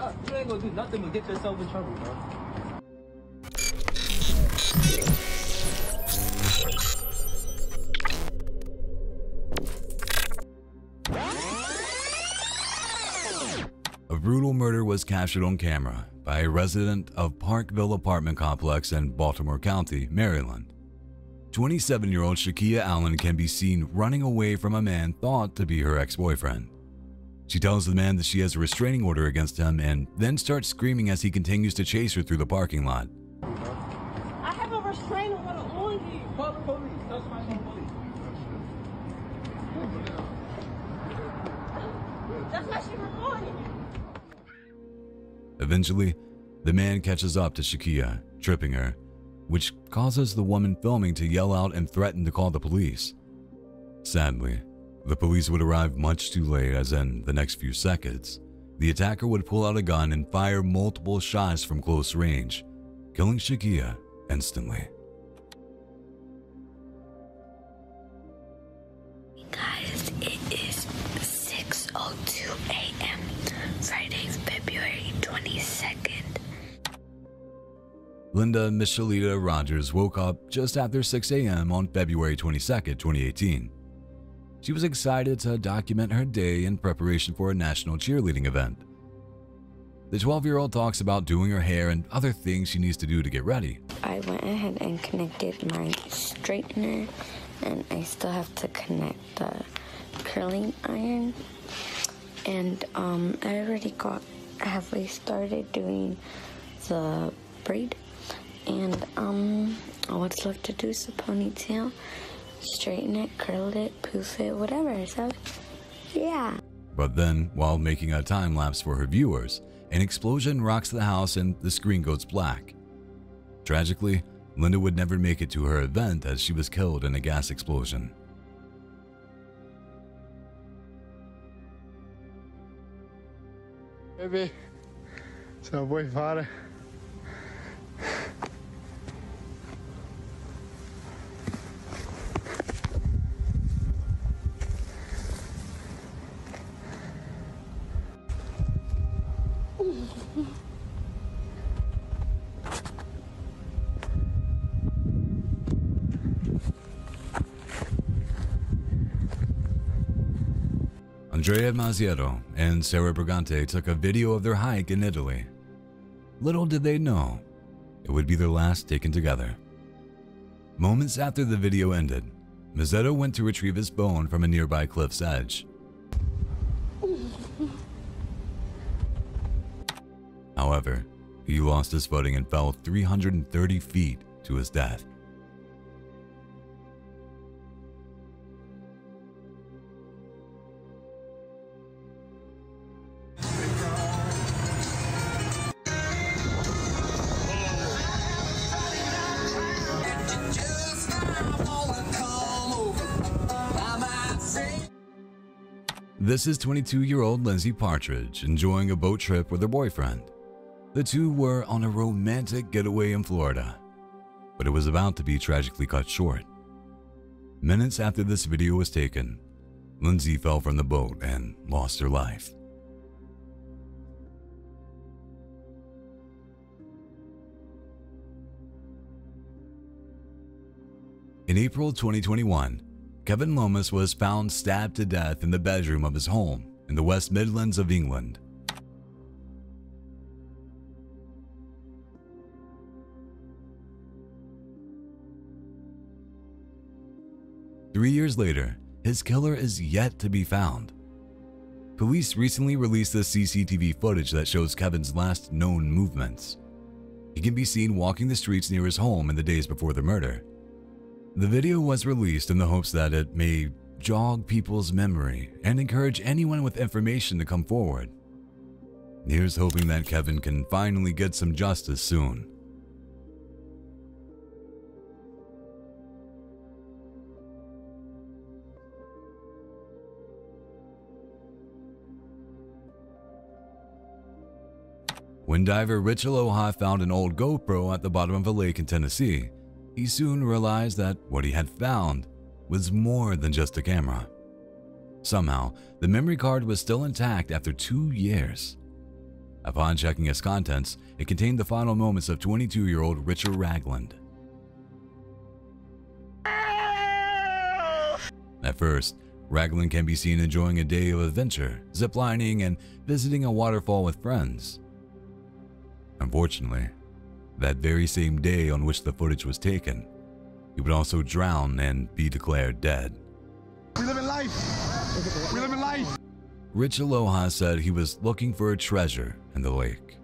You ain't gonna do nothing but get yourself in trouble, bro. A brutal murder was captured on camera by a resident of Parkville apartment complex in Baltimore County, Maryland. 27 year old Shakia Allen can be seen running away from a man thought to be her ex boyfriend. She tells the man that she has a restraining order against him and then starts screaming as he continues to chase her through the parking lot. I have a restraining order on you. Call the police. Tell somebody call the police. That's why she recording you. Eventually, the man catches up to Shakia, tripping her, which causes the woman filming to yell out and threaten to call the police. Sadly, the police would arrive much too late, as in the next few seconds, the attacker would pull out a gun and fire multiple shots from close range, killing Shakia instantly. Guys, it is 6.02 a.m. Friday, February 22nd. Linda Michelita Rogers woke up just after 6 a.m. on February 22, 2018. She was excited to document her day in preparation for a national cheerleading event. The 12 year old talks about doing her hair and other things she needs to do to get ready. I went ahead and connected my straightener, and I still have to connect the curling iron. And um, I already got halfway started doing the braid, and um, what's left to do is the ponytail, straighten it, curl it, poof it, whatever. So, yeah. But then, while making a time lapse for her viewers, an explosion rocks the house and the screen goes black. Tragically, Linda would never make it to her event as she was killed in a gas explosion. Baby, seu boi fora. Andrea Mazziero and Sarah Brigante took a video of their hike in Italy. Little did they know, it would be their last taken together. Moments after the video ended, Mazzetto went to retrieve his phone from a nearby cliff's edge. However, he lost his footing and fell 330 feet to his death. This is 22 year old Lindsay Partridge enjoying a boat trip with her boyfriend. The two were on a romantic getaway in Florida, but it was about to be tragically cut short. Minutes after this video was taken, Lindsay fell from the boat and lost her life. In April 2021, Kevin Lomas was found stabbed to death in the bedroom of his home in the West Midlands of England. Three years later, his killer is yet to be found. Police recently released the CCTV footage that shows Kevin's last known movements. He can be seen walking the streets near his home in the days before the murder. The video was released in the hopes that it may jog people's memory and encourage anyone with information to come forward. Here's hoping that Kevin can finally get some justice soon. When diver Rich Aloha found an old GoPro at the bottom of a lake in Tennessee, he soon realized that what he had found was more than just a camera. Somehow, the memory card was still intact after two years. Upon checking its contents, it contained the final moments of 22 year old Richard Ragland. At first, Ragland can be seen enjoying a day of adventure, ziplining, and visiting a waterfall with friends. Unfortunately, that very same day on which the footage was taken, he would also drown and be declared dead. We live in life. We live in life. Rich Aloha said he was looking for a treasure in the lake,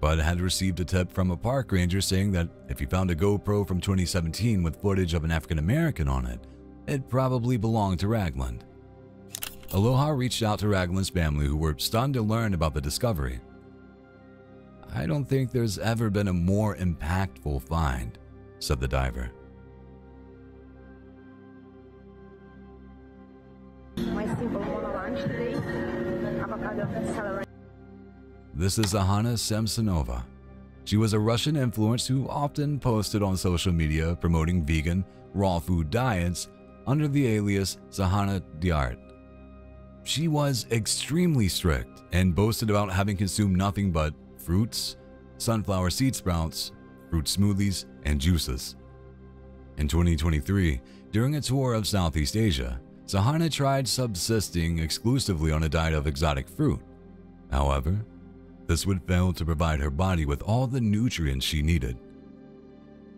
but had received a tip from a park ranger saying that if he found a GoPro from 2017 with footage of an African American on it, it probably belonged to Ragland. Aloha reached out to Ragland's family, who were stunned to learn about the discovery. I don't think there's ever been a more impactful find, said the diver. This is Zhanna Samsonova. She was a Russian influencer who often posted on social media promoting vegan, raw food diets under the alias Zhanna D'Art. She was extremely strict and boasted about having consumed nothing but fruits, sunflower seed sprouts, fruit smoothies, and juices. In 2023, during a tour of Southeast Asia, Zhanna tried subsisting exclusively on a diet of exotic fruit. However, this would fail to provide her body with all the nutrients she needed.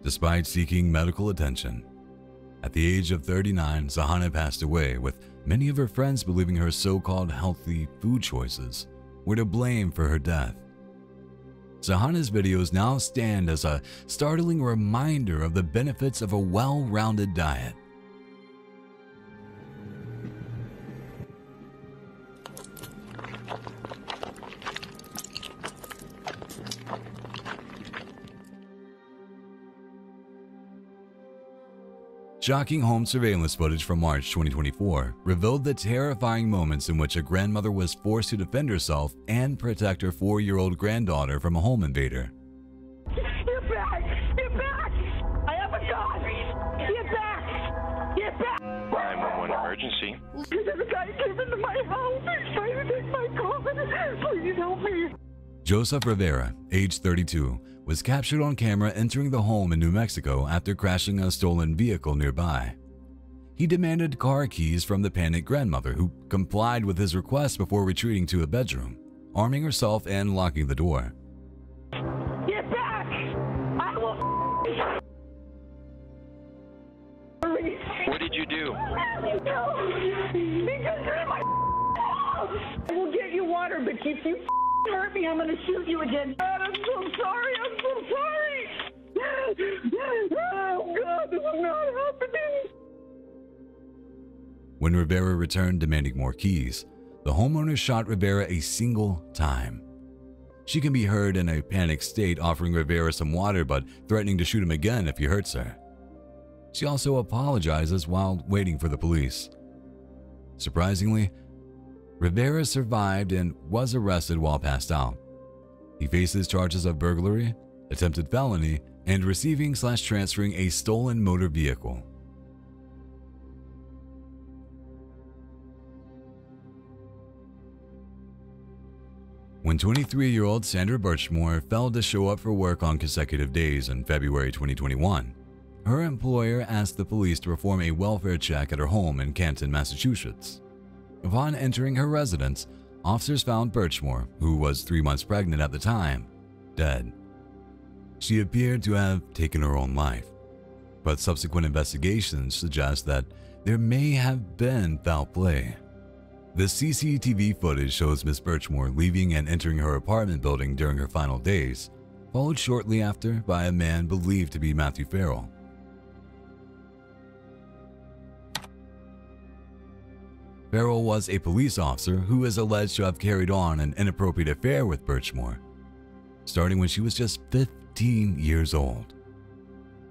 Despite seeking medical attention, at the age of 39, Zhanna passed away, with many of her friends believing her so called healthy food choices were to blame for her death. Zhanna's videos now stand as a startling reminder of the benefits of a well rounded diet. Shocking home surveillance footage from March 2024 revealed the terrifying moments in which a grandmother was forced to defend herself and protect her four year old granddaughter from a home invader. Get back! Get back! I have a gun! Get back! Get back! 911 emergency. There's a guy came into my house. He's trying to take my car. Please help me. Joseph Rivera, age 32, was captured on camera entering the home in New Mexico after crashing a stolen vehicle nearby. He demanded car keys from the panicked grandmother, who complied with his request before retreating to a bedroom, arming herself and locking the door. Get back! I will. What did you do? Because you're in my house! I will get you water, but if you hurt me, I'm gonna shoot you again. I'm so sorry. I'm so sorry. Oh God, this is not happening. When Rivera returned demanding more keys, the homeowner shot Rivera a single time. She can be heard in a panicked state offering Rivera some water but threatening to shoot him again if he hurts her. She also apologizes while waiting for the police. Surprisingly, Rivera survived and was arrested while passed out. He faces charges of burglary, attempted felony, and receiving slash transferring a stolen motor vehicle. When 23 year old Sandra Birchmore failed to show up for work on consecutive days in February 2021, her employer asked the police to perform a welfare check at her home in Canton, Massachusetts. Upon entering her residence, officers found Birchmore, who was three months pregnant at the time, dead. She appeared to have taken her own life, but subsequent investigations suggest that there may have been foul play. The CCTV footage shows Miss Birchmore leaving and entering her apartment building during her final days, followed shortly after by a man believed to be Matthew Farrell. Farrell was a police officer who is alleged to have carried on an inappropriate affair with Birchmore, starting when she was just 15 years old.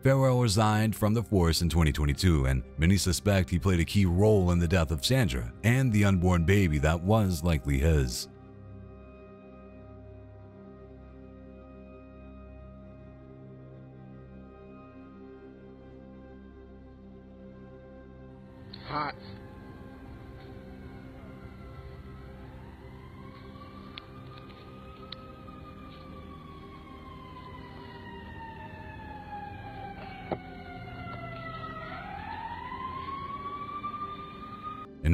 Farrell resigned from the force in 2022, and many suspect he played a key role in the death of Sandra and the unborn baby that was likely his. Hot.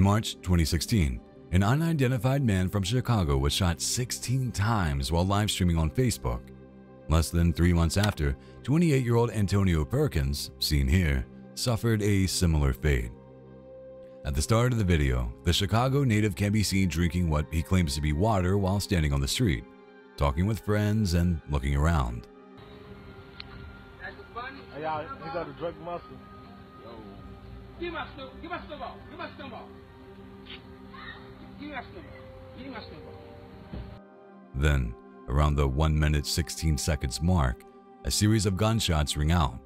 March 2016, an unidentified man from Chicago was shot 16 times while live streaming on Facebook. Less than three months after, 28 year old Antonio Perkins, seen here, suffered a similar fate. At the start of the video, the Chicago native can be seen drinking what he claims to be water while standing on the street, talking with friends and looking around. Hey, y'all, he got a drug muscle. Give my snowball. Give my snowball. Give my snowball. Give me my snowball. Then, around the 1 minute 16 seconds mark, a series of gunshots ring out.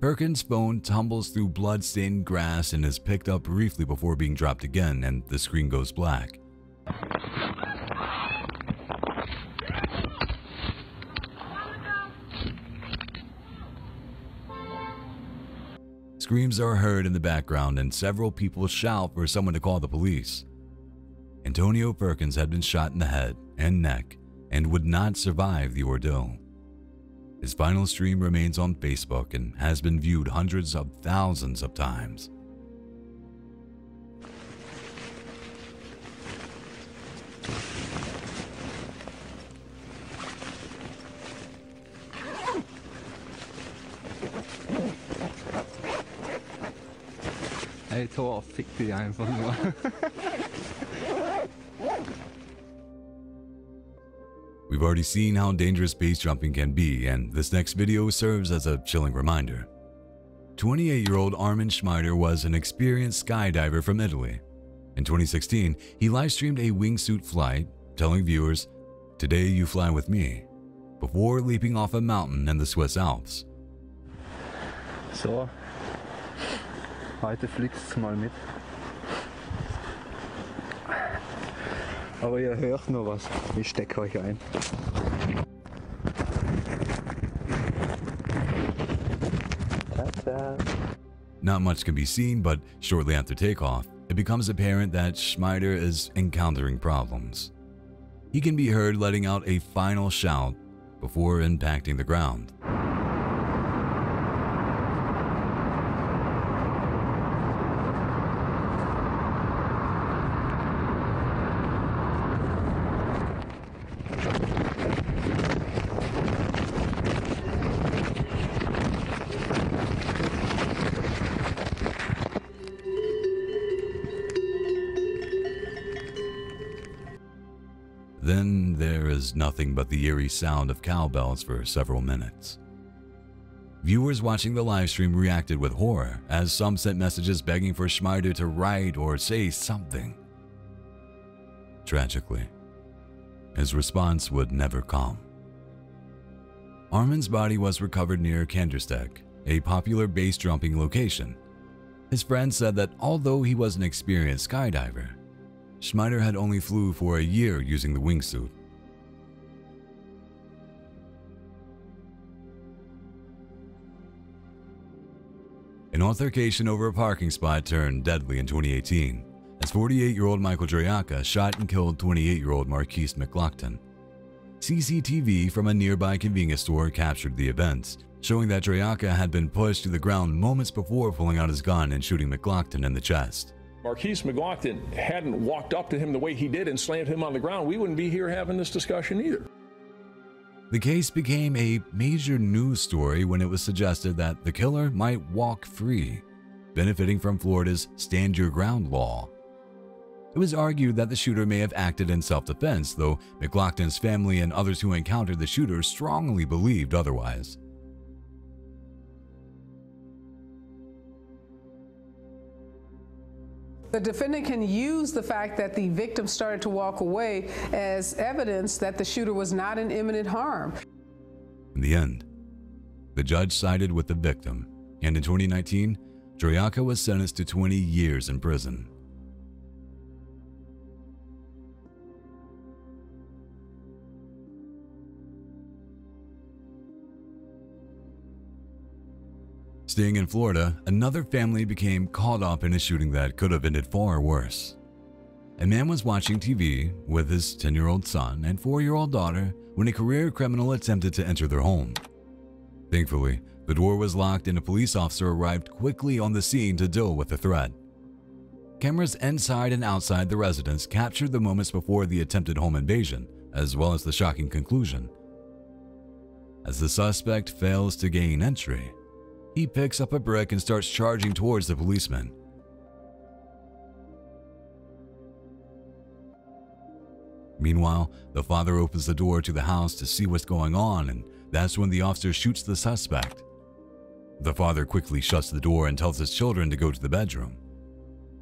Perkins' phone tumbles through blood-stained grass and is picked up briefly before being dropped again and the screen goes black. Screams are heard in the background and several people shout for someone to call the police. Antonio Perkins had been shot in the head and neck and would not survive the ordeal. His final stream remains on Facebook and has been viewed hundreds of thousands of times. Ey, Tor, fick dich einfach nur. We've already seen how dangerous base jumping can be, and this next video serves as a chilling reminder. 28 year old Armin Schmieder was an experienced skydiver from Italy. In 2016, he live streamed a wingsuit flight, telling viewers, Today you fly with me, before leaping off a mountain in the Swiss Alps. So. Heute fliegt's mal mit. Aber ihr hört nur was. Ich stecke euch ein. Not much can be seen, but shortly after takeoff, it becomes apparent that Schmieder is encountering problems. He can be heard letting out a final shout before impacting the ground. Then nothing but the eerie sound of cowbells for several minutes. Viewers watching the livestream reacted with horror as some sent messages begging for Schmieder to write or say something. Tragically, his response would never come. Armin's body was recovered near Kandersteg, a popular base jumping location. His friends said that although he was an experienced skydiver, Schmieder had only flew for a year using the wingsuit. An altercation over a parking spot turned deadly in 2018 as 48-year-old Michael Drejka shot and killed 28-year-old Markeis McGlockton. CCTV from a nearby convenience store captured the events, showing that Drejka had been pushed to the ground moments before pulling out his gun and shooting McGlockton in the chest. Markeis McGlockton hadn't walked up to him the way he did and slammed him on the ground, we wouldn't be here having this discussion either. The case became a major news story when it was suggested that the killer might walk free, benefiting from Florida's Stand Your Ground law. It was argued that the shooter may have acted in self defense, though McGlockton's family and others who encountered the shooter strongly believed otherwise. The defendant can use the fact that the victim started to walk away as evidence that the shooter was not in imminent harm. In the end, the judge sided with the victim, and in 2019, Drejka was sentenced to 20 years in prison. Staying in Florida, another family became caught up in a shooting that could have ended far worse. A man was watching TV with his 10 year old son and 4 year old daughter when a career criminal attempted to enter their home. Thankfully, The door was locked and a police officer arrived quickly on the scene to deal with the threat. Cameras inside and outside the residence captured the moments before the attempted home invasion, as well as the shocking conclusion. As the suspect fails to gain entry, he picks up a brick and starts charging towards the policeman. Meanwhile, the father opens the door to the house to see what's going on, and that's when the officer shoots the suspect. The father quickly shuts the door and tells his children to go to the bedroom.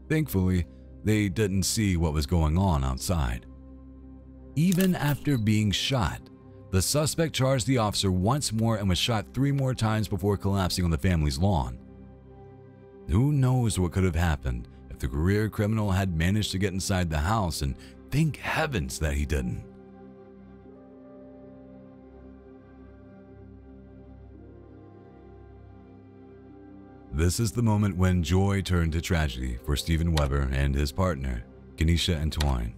Thankfully, they didn't see what was going on outside. Even after being shot, the suspect charged the officer once more and was shot three more times before collapsing on the family's lawn. Who knows what could have happened if the career criminal had managed to get inside the house and thank heavens that he didn't. This is the moment when joy turned to tragedy for Stephen Weber and his partner, Kenesha Antoine.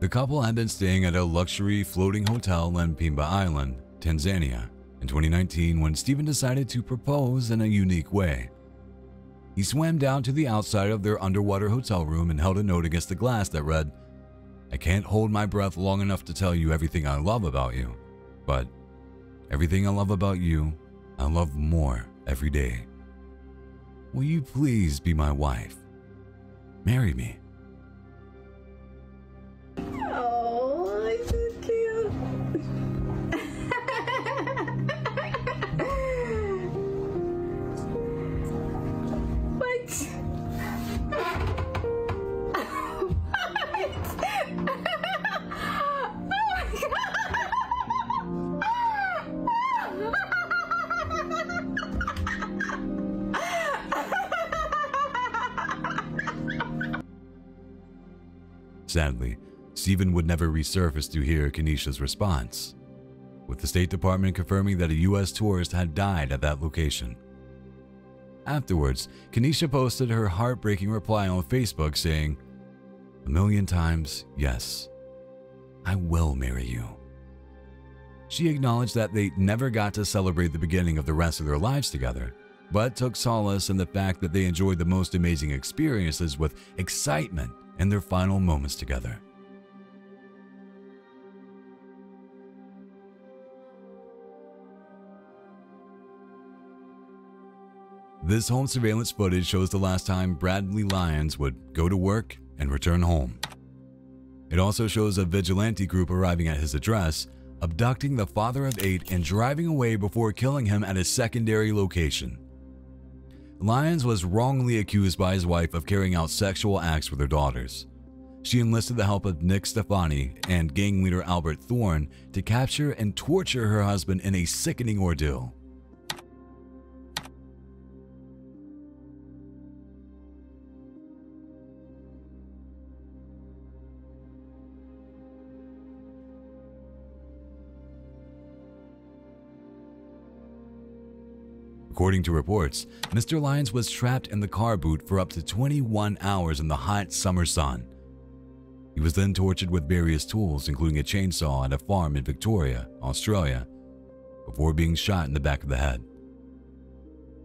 The couple had been staying at a luxury floating hotel in Pemba Island, Tanzania, in 2019 when Stephen decided to propose in a unique way. He swam down to the outside of their underwater hotel room and held a note against the glass that read, I can't hold my breath long enough to tell you everything I love about you, but everything I love about you, I love more every day. Will you please be my wife? Marry me. Sadly, Stephen would never resurface to hear Kenesha's response, with the State Department confirming that a U.S. tourist had died at that location. Afterwards, Kenesha posted her heartbreaking reply on Facebook saying, A million times, yes, I will marry you. She acknowledged that they never got to celebrate the beginning of the rest of their lives together, but took solace in the fact that they enjoyed the most amazing experiences with excitement in their final moments together. This home surveillance footage shows the last time Bradley Lyons would go to work and return home. It also shows a vigilante group arriving at his address, abducting the father of eight and driving away before killing him at a secondary location. Lyons was wrongly accused by his wife of carrying out sexual acts with her daughters. She enlisted the help of Nick Stefani and gang leader Albert Thorne to capture and torture her husband in a sickening ordeal. According to reports, Mr. Lyons was trapped in the car boot for up to 21 hours in the hot summer sun. He was then tortured with various tools, including a chainsaw at a farm in Victoria, Australia, before being shot in the back of the head.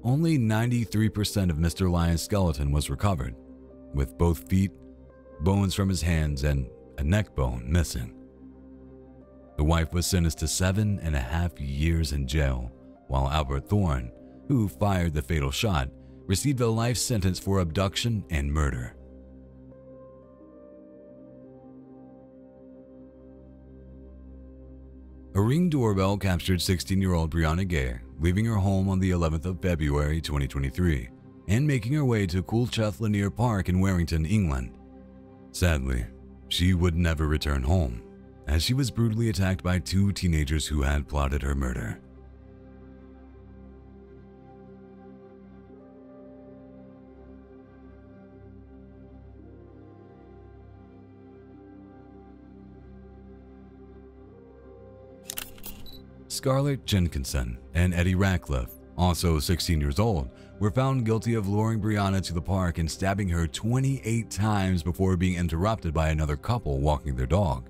Only 93% of Mr. Lyons' skeleton was recovered, with both feet, bones from his hands, and a neck bone missing. The wife was sentenced to seven and a half years in jail, while Albert Thorne who fired the fatal shot, received a life sentence for abduction and murder. A ring doorbell captured 16 year old Brianna Ghey leaving her home on the 11th of February 2023 and making her way to Culcheth Linear Park in Warrington, England. Sadly, she would never return home, as she was brutally attacked by two teenagers who had plotted her murder. Scarlett Jenkinson and Eddie Ratcliffe, also 16 years old, were found guilty of luring Brianna to the park and stabbing her 28 times before being interrupted by another couple walking their dog.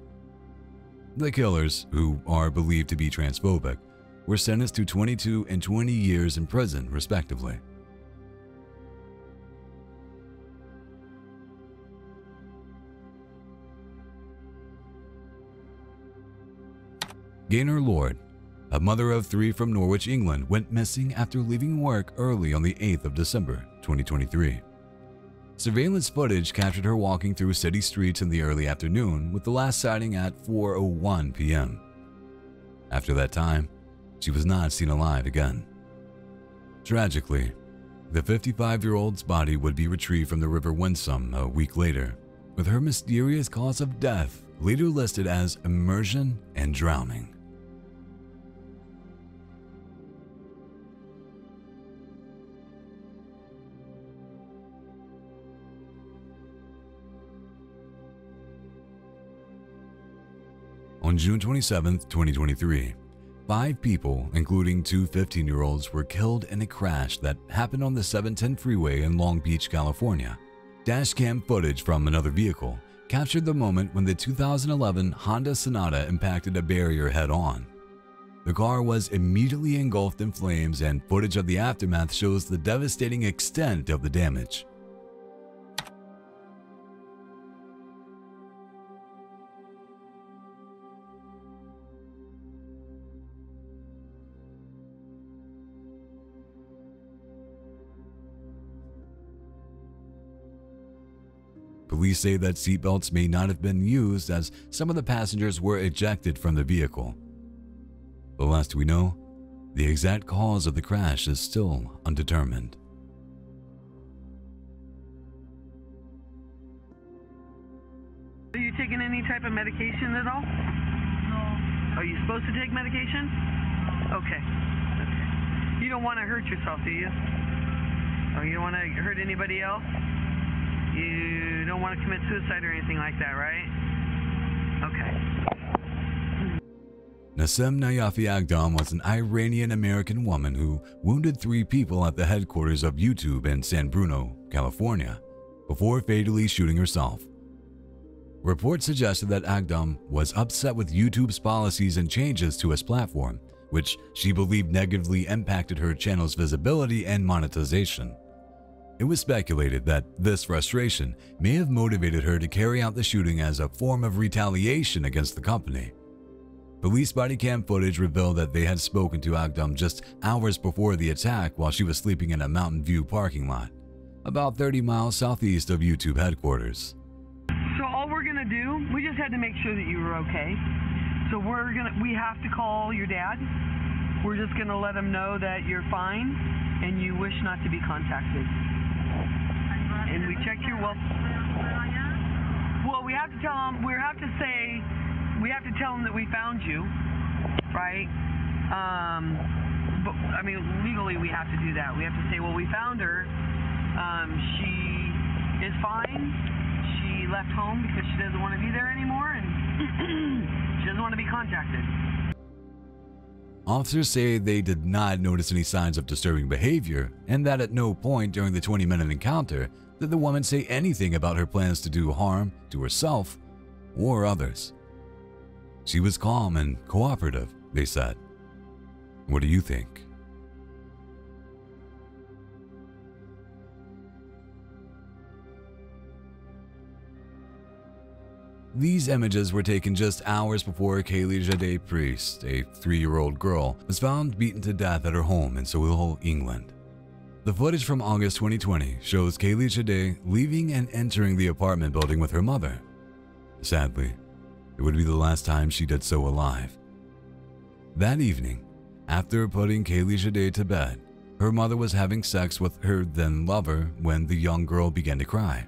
The killers, who are believed to be transphobic, were sentenced to 22 and 20 years in prison, respectively. Gaynor Lord, a mother of three from Norwich, England, went missing after leaving work early on the 8th of December 2023. Surveillance footage captured her walking through city streets in the early afternoon, with the last sighting at 4:01 p.m. After that time, she was not seen alive again. Tragically, the 55-year-old's body would be retrieved from the River Wensum a week later, with her mysterious cause of death later listed as immersion and drowning. On June 27, 2023, five people, including two 15 year olds, were killed in a crash that happened on the 710 freeway in Long Beach, California. Dashcam footage from another vehicle captured the moment when the 2011 Honda Sonata impacted a barrier head on. The car was immediately engulfed in flames, and footage of the aftermath shows the devastating extent of the damage. Police say that seatbelts may not have been used as some of the passengers were ejected from the vehicle. But last we know, the exact cause of the crash is still undetermined. Are you taking any type of medication at all? No. Are you supposed to take medication? Okay. okay. You don't want to hurt yourself, do you? Oh, you don't want to hurt anybody else? You don't want to commit suicide or anything like that, right? Okay. Nasim Nayafi Aghdam was an Iranian American woman who wounded three people at the headquarters of YouTube in San Bruno, California, before fatally shooting herself. Reports suggested that Aghdam was upset with YouTube's policies and changes to its platform, which she believed negatively impacted her channel's visibility and monetization. It was speculated that this frustration may have motivated her to carry out the shooting as a form of retaliation against the company. Police body cam footage revealed that they had spoken to Aghdam just hours before the attack while she was sleeping in a Mountain View parking lot, about 30 miles southeast of YouTube headquarters. So all we're gonna do, we just had to make sure that you were okay. So we're gonna, we have to call your dad. We're just gonna let him know that you're fine and you wish not to be contacted. And we checked your well. Well, we have to tell them. We have to say. We have to tell them that we found you, right? Um, but I mean, legally we have to do that. We have to say, well, we found her. Um, she is fine. She left home because she doesn't want to be there anymore, and she doesn't want to be contacted. Officers say they did not notice any signs of disturbing behavior and that at no point during the 20 minute encounter did the woman say anything about her plans to do harm to herself or others. She was calm and cooperative, they said. What do you think? These images were taken just hours before Kaylee Jade Priest, a three-year-old girl, was found beaten to death at her home in Solihull, England. The footage from August 2020 shows Kaylee Jade leaving and entering the apartment building with her mother. Sadly, it would be the last time she did so alive. That evening, after putting Kaylee Jade to bed, her mother was having sex with her then lover when the young girl began to cry.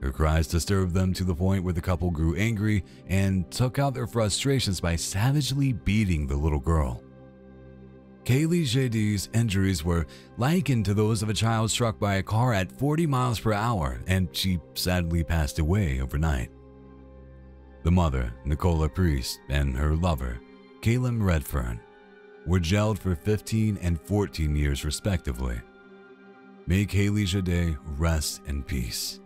Her cries disturbed them to the point where the couple grew angry and took out their frustrations by savagely beating the little girl. Kaylee Jade's injuries were likened to those of a child struck by a car at 40 miles per hour, and she sadly passed away overnight. The mother, Nicola Priest, and her lover, Caleb Redfern, were jailed for 15 and 14 years respectively. May Kaylee Jade rest in peace.